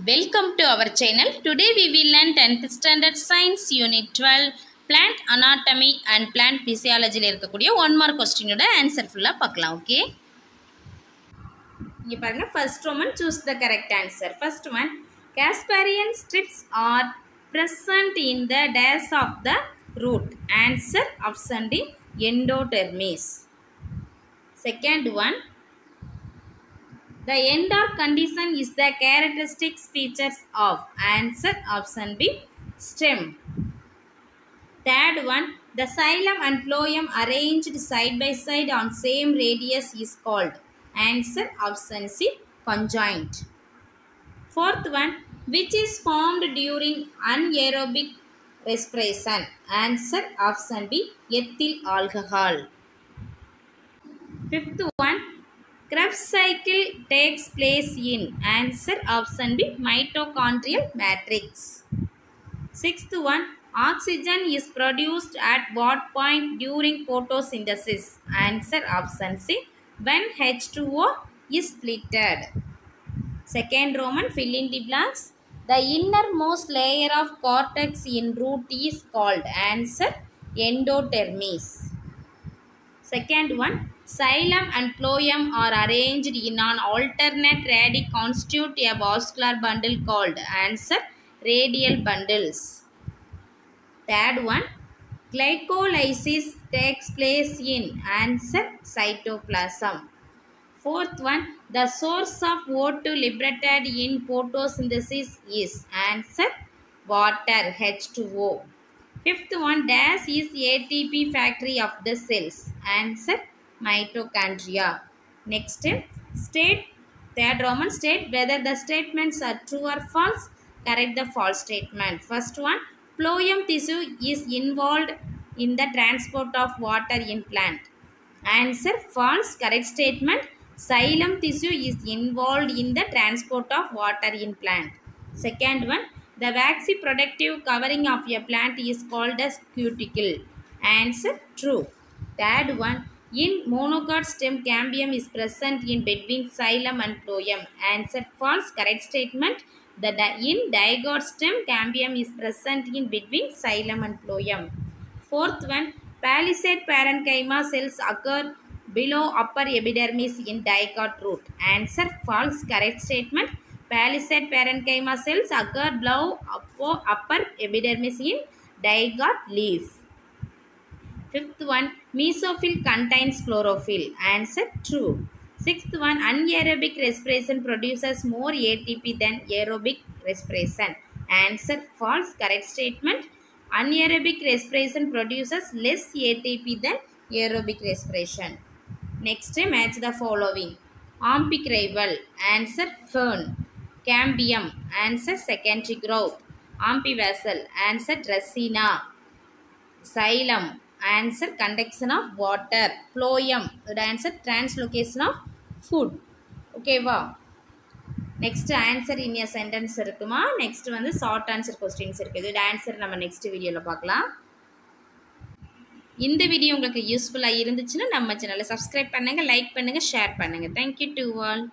Welcome to our channel. Today we will learn 10th standard science unit 12 plant anatomy and plant physiology ல இருக்கக்கூடிய one mark கொஸ்டினோட answer ஃபுல்லாக பார்க்கலாம் okay இங்கே பாருங்க first one choose the correct answer first one Casparian strips are present in the dash of the root answer option D endodermis second one the endarch condition is the characteristic features of answer option B stem. Third one the xylem and phloem arranged side by side on same radius is called answer option C conjoint. Fourth one which is formed during anaerobic respiration answer option B ethyl alcohol. Fifth one Krebs cycle takes place in answer option B mitochondrial matrix. Sixth one oxygen is produced at what point during photosynthesis? Answer option C when H2O is splitted. Second Roman fill in the blanks. The innermost layer of cortex in root is called answer endodermis. Second one, xylem and phloem are arranged in an alternate radii constitute a vascular bundle called answer radial bundles. Third one, glycolysis takes place in answer cytoplasm. Fourth one, the source of O2 liberated in photosynthesis is answer water H2O. Fifth one, dash is ATP factory of the cells. Answer mitochondria. Next, state third Roman state whether the statements are true or false. Correct the false statement. First one, phloem tissue is involved in the transport of water in plant. Answer false. Correct statement. Xylem tissue is involved in the transport of water in plant. Second one, the waxy protective covering of a plant is called as cuticle. Answer true. Third one, in monocot stem cambium is present in between xylem and phloem. Answer false. Correct statement. The di- in dicot stem cambium is present in between xylem and phloem. Fourth one, palisade parenchyma cells occur below upper epidermis in dicot root. Answer false. Correct statement. Palisade parenchyma cells occur below upper, upper epidermis in dicot leaf. Fifth one, mesophyll contains chlorophyll. Answer true. Sixth one, anaerobic respiration produces more ATP than aerobic respiration. Answer false. Correct statement. Anaerobic respiration produces less ATP than aerobic respiration. Next, match the following. Ampic rival. Answer fern. Cambium. Answer secondary growth. Ampivessel. Answer Dracena. Xylem. Answer conduction of water. Phloem. The answer translocation of food. ஓகேவா next answer in a sentence இருக்குமா next வந்து short answer questions இருக்குது இதோட answer நம்ம next வீடியோவில் பார்க்கலாம் இந்த video உங்களுக்கு யூஸ்ஃபுல்லாக இருந்துச்சுன்னா நம்ம சேனலை சப்ஸ்கிரைப் பண்ணுங்கள் லைக் பண்ணுங்கள் ஷேர் பண்ணுங்கள் தேங்க்யூ டு ஆல்